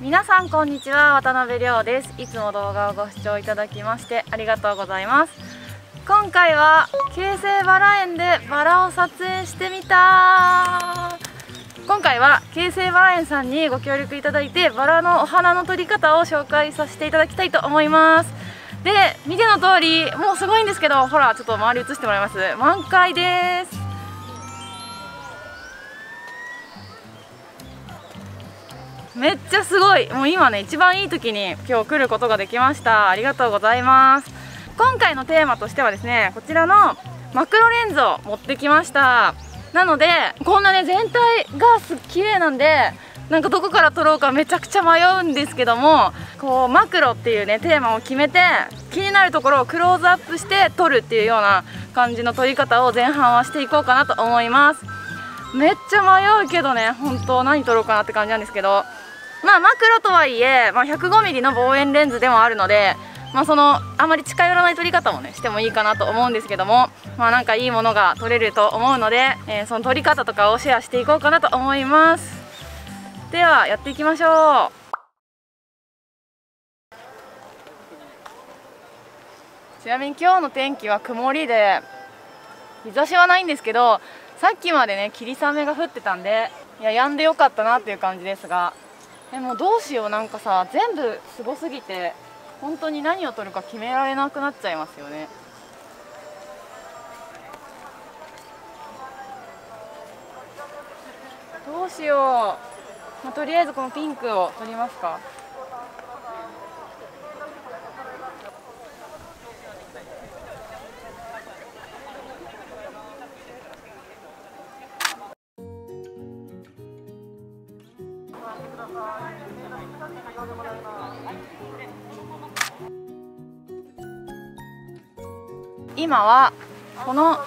皆さんこんにちは渡辺亮です。いつも動画をご視聴いただきましてありがとうございます。今回は京成バラ園でバラを撮影してみた。今回は京成バラ園さんにご協力いただいてバラのお花の撮り方を紹介させていただきたいと思います。で見ての通りもうすごいんですけどほらちょっと周り映してもらいます。満開です。めっちゃすごい。もう今ね一番いい時に今日来ることができました。ありがとうございます。今回のテーマとしてはですねこちらのマクロレンズを持ってきました。なのでこんなね全体がす綺麗なんでなんかどこから撮ろうかめちゃくちゃ迷うんですけどもこうマクロっていうねテーマを決めて気になるところをクローズアップして撮るっていうような感じの撮り方を前半はしていこうかなと思います。めっちゃ迷うけどね本当何撮ろうかなって感じなんですけどまあマクロとはいえ、まあ、105mm の望遠レンズでもあるのでまあ、そのあまり近寄らない撮り方もねしてもいいかなと思うんですけどもまあなんかいいものが撮れると思うので、えー、その撮り方とかをシェアしていこうかなと思います。ではやっていきましょう。ちなみに今日の天気は曇りで日差しはないんですけどさっきまでね霧雨が降ってたんでいや止んでよかったなっていう感じですが。でもどうしようなんかさ全部すごすぎて本当に何を取るか決められなくなっちゃいますよね。どうしよう、まあ、とりあえずこのピンクを取りますか。今はこの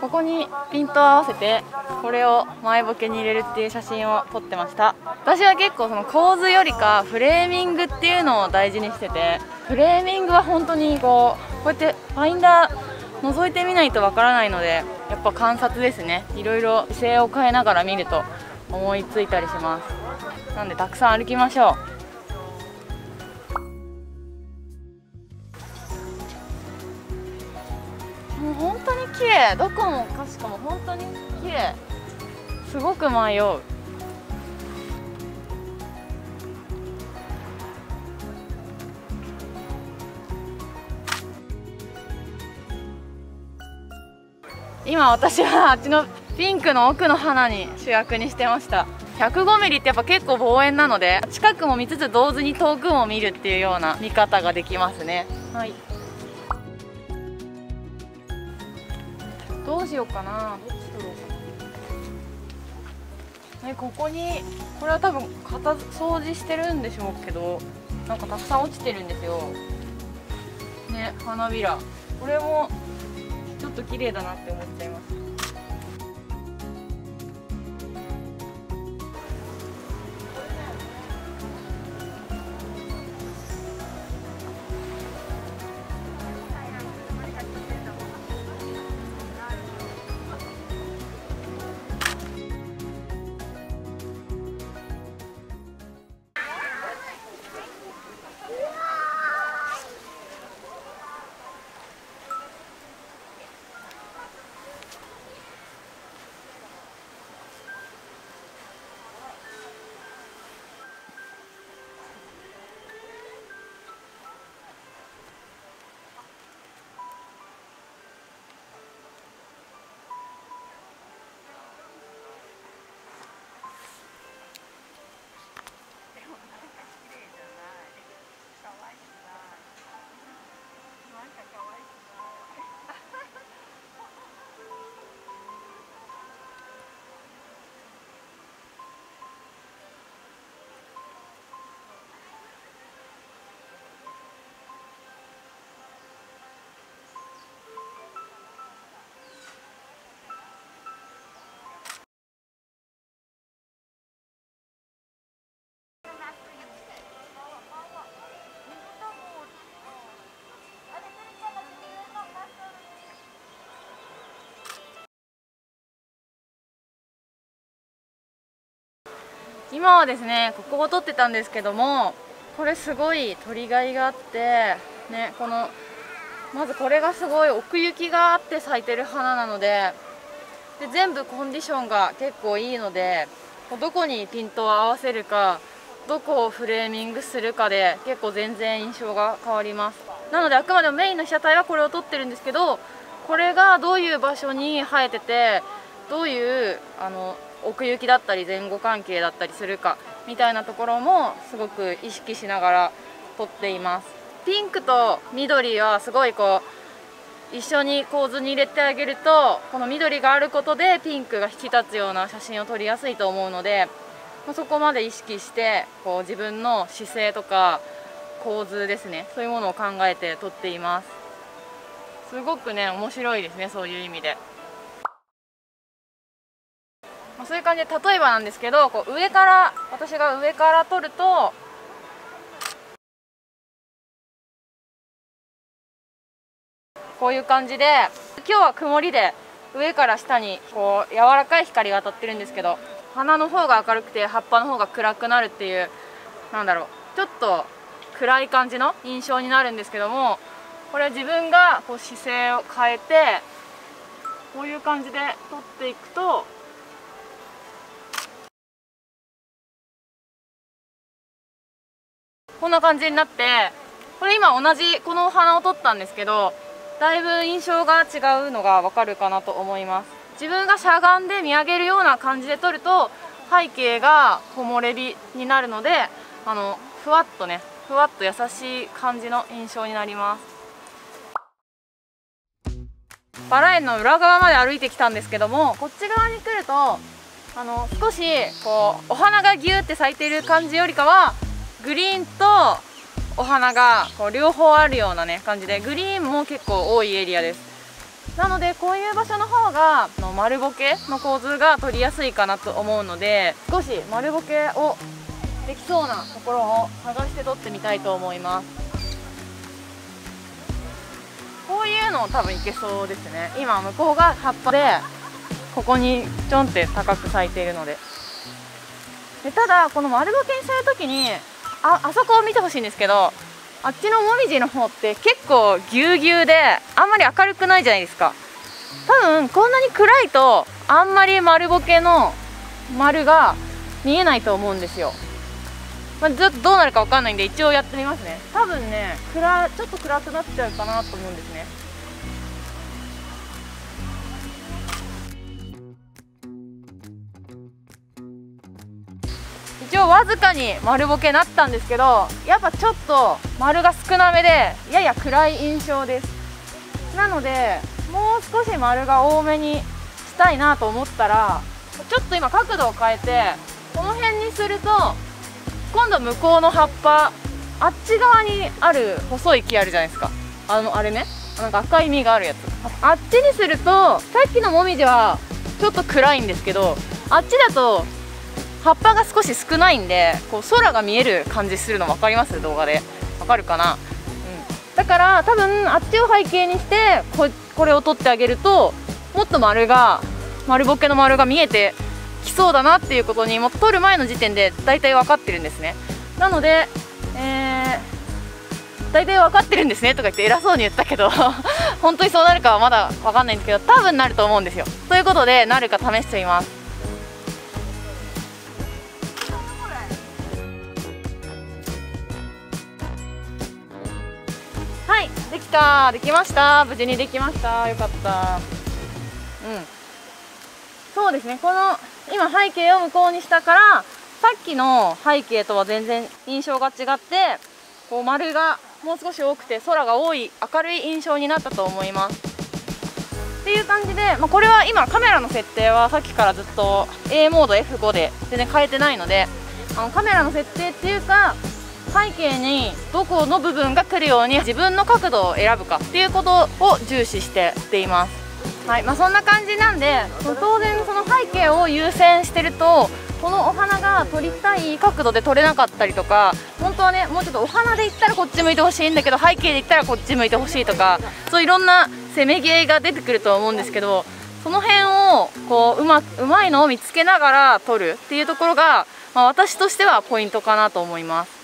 ここにピント合わせてこれを前ボケに入れるっていう写真を撮ってました。私は結構その構図よりかフレーミングっていうのを大事にしててフレーミングは本当にこうこうやってファインダー覗いてみないとわからないのでやっぱ観察ですね。いろいろ姿勢を変えながら見ると思いついたりします。なんでたくさん歩きましょう。もう本当に綺麗。どこもかしこも本当に綺麗。すごく迷う。今私はあっちのピンクの奥の花に主役にしてました。1 0 5ミリってやっぱ結構望遠なので近くも見つつ同時に遠くも見るっていうような見方ができますね。はい。どうしようかな。どっち取ろうかなねここにこれは多分片掃除してるんでしょうけどなんかたくさん落ちてるんですよ。ね花びら。これもちょっと綺麗だなって思っちゃいます。今はですねここを撮ってたんですけどもこれすごい鳥がいがあってねこのまずこれがすごい奥行きがあって咲いてる花なのでで全部コンディションが結構いいのでどこにピントを合わせるかどこをフレーミングするかで結構全然印象が変わります。なのであくまでもメインの被写体はこれを撮ってるんですけどこれがどういう場所に生えててどういうあの奥行きだったり前後関係だったりするかみたいなところもすごく意識しながら撮っています。ピンクと緑はすごいこう一緒に構図に入れてあげるとこの緑があることでピンクが引き立つような写真を撮りやすいと思うのでそこまで意識してこう自分の姿勢とか構図ですね。そういうものを考えて撮っています。すごくね面白いですねそういう意味で。まあ、そういう感じで例えばなんですけどこう上から私が上から撮るとこういう感じで今日は曇りで上から下にこう柔らかい光が当たってるんですけど花の方が明るくて葉っぱの方が暗くなるっていうなんだろうちょっと暗い感じの印象になるんですけどもこれは自分がこう姿勢を変えてこういう感じで撮っていくとこんな感じになってこれ今同じこのお花を撮ったんですけどだいぶ印象が違うのがわかるかなと思います。自分がしゃがんで見上げるような感じで撮ると背景が木漏れ日になるのであのふわっとねふわっと優しい感じの印象になります。バラ園の裏側まで歩いてきたんですけどもこっち側に来るとあの少しこうお花がギューって咲いている感じよりかはグリーンとお花がこう両方あるようなね感じでグリーンも結構多いエリアです。なのでこういう場所の方がの丸ボケの構図が取りやすいかなと思うので少し丸ボケをできそうなところを探して撮ってみたいと思います。こういうの多分いけそうですね。今向こうが葉っぱでここにちょんって高く咲いているので。でただこの丸ボケにする時にああそこを見てほしいんですけどあっちのもみじの方って結構ぎゅうぎゅうであんまり明るくないじゃないですか。多分こんなに暗いとあんまり丸ボケの丸が見えないと思うんですよ、まあ、ちょっとどうなるか分かんないんで一応やってみますね。多分ね暗ちょっと暗くなっちゃうかなと思うんですね。一応わずかに丸ボケなったんですけどやっぱちょっと丸が少なめでやや暗い印象です。なのでもう少し丸が多めにしたいなと思ったらちょっと今角度を変えてこの辺にすると今度向こうの葉っぱあっち側にある細い木あるじゃないですか。あのあれね？なんか赤い実があるやつ。あっちにするとさっきのもみじはちょっと暗いんですけどあっちだと葉っぱが少し少ないんでこう空が見える感じするの分かります？動画で。分かるかな、うん、だから多分あっちを背景にしてここれを撮ってあげるともっと丸が丸ボケの丸が見えてきそうだなっていうことにもう撮る前の時点で大体分かってるんですね。なので、えー、大体分かってるんですねとか言って偉そうに言ったけど 本当にそうなるかはまだ分かんないんですけど多分なると思うんですよ。ということでなるか試してみます。できた。できました。無事にできました。よかった。うん。そうですね。この今背景を向こうにしたからさっきの背景とは全然印象が違ってこう丸がもう少し多くて空が多い明るい印象になったと思います。っていう感じで、まあ、これは今カメラの設定はさっきからずっと A モード F5 で全然変えてないのであのカメラの設定っていうか背景にどこの部分が来るように自分の角度を選ぶかっていうことを重視してしています。はいまあ、そんな感じなんで当然その背景を優先してるとこのお花が撮りたい角度で撮れなかったりとか本当はねもうちょっとお花で言ったらこっち向いてほしいんだけど背景で言ったらこっち向いてほしいとかそういろんなせめぎ合いが出てくると思うんですけどその辺をこううまうまいのを見つけながら撮るっていうところがまあ、私としてはポイントかなと思います。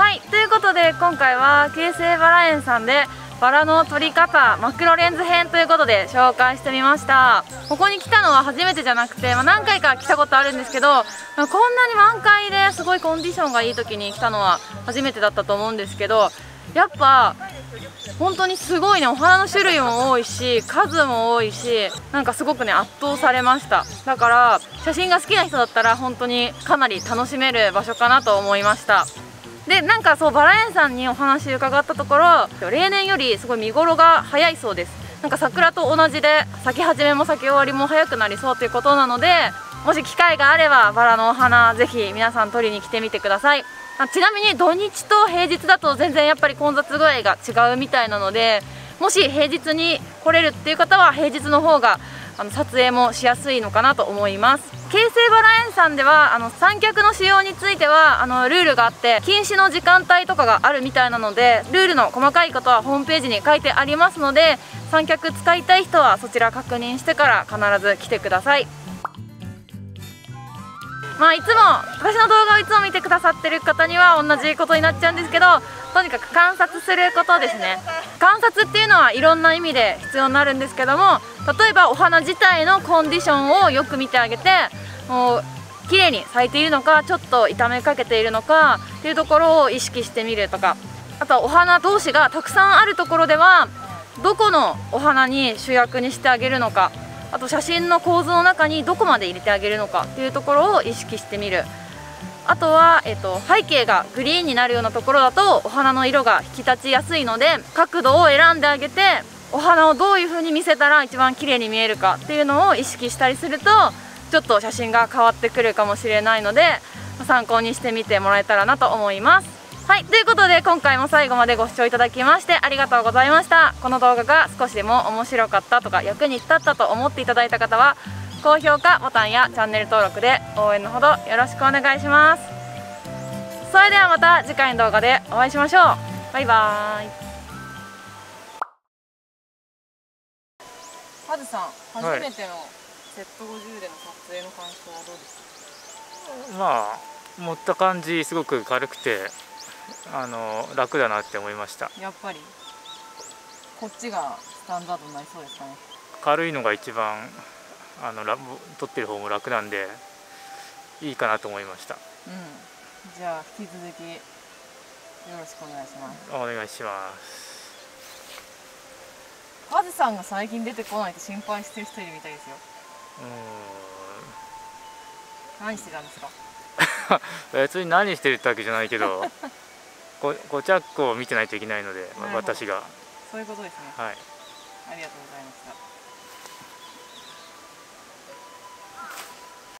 はいということで今回は京成バラ園さんでバラの撮り方マクロレンズ編ということで紹介してみました。ここに来たのは初めてじゃなくて、まあ、何回か来たことあるんですけど、まあ、こんなに満開ですごいコンディションがいい時に来たのは初めてだったと思うんですけどやっぱ本当にすごいねお花の種類も多いし数も多いしなんかすごくね圧倒されました。だから写真が好きな人だったら本当にかなり楽しめる場所かなと思いました。でなんかそうバラ園さんにお話伺ったところ例年よりすごい見頃が早いそうです。なんか桜と同じで咲き始めも咲き終わりも早くなりそうということなのでもし機会があればバラのお花ぜひ皆さん取りに来てみてください。ちなみに土日と平日だと全然やっぱり混雑具合が違うみたいなのでもし平日に来れるっていう方は平日の方があの撮影もしやすいのかなと思います。京成バラ園さんではあの三脚の使用についてはあのルールがあって禁止の時間帯とかがあるみたいなのでルールの細かいことはホームページに書いてありますので三脚使いたい人はそちら確認してから必ず来てください。まあいつも私の動画をいつも見てくださってる方には同じことになっちゃうんですけどとにかく観察することですね。観察っていうのはいろんな意味で必要になるんですけども例えばお花自体のコンディションをよく見てあげてもう綺麗に咲いているのかちょっと傷めかけているのかっていうところを意識してみるとかあとはお花同士がたくさんあるところではどこのお花に主役にしてあげるのかあと写真の構図の中にどこまで入れてあげるのかっていうところを意識してみる。あとは、えっと、背景がグリーンになるようなところだとお花の色が引き立ちやすいので角度を選んであげてお花をどういう風に見せたら一番綺麗に見えるかっていうのを意識したりするとちょっと写真が変わってくるかもしれないので参考にしてみてもらえたらなと思います。はいということで今回も最後までご視聴いただきましてありがとうございました。この動画が少しでも面白かったとか役に立ったと思っていただいた方は高評価ボタンやチャンネル登録で応援のほどよろしくお願いします。それではまた次回の動画でお会いしましょう。バイバーイカズさん初めてのセット50での撮影の感想はどうですか、まあ持った感じすごく軽くてあの楽だなって思いました。やっぱり。こっちがスタンダードになりそうですかね。軽いのが一番あのラ撮ってる方も楽なんでいいかなと思いました。うん。じゃあ引き続きよろしくお願いします。お願いします。カズさんが最近出てこないと心配してる人いるみたいですよ。う何してたんですか？別に何してるってわけじゃないけどごご着工を見てないといけないので私が。そういうことですね。はい。ありがとうございました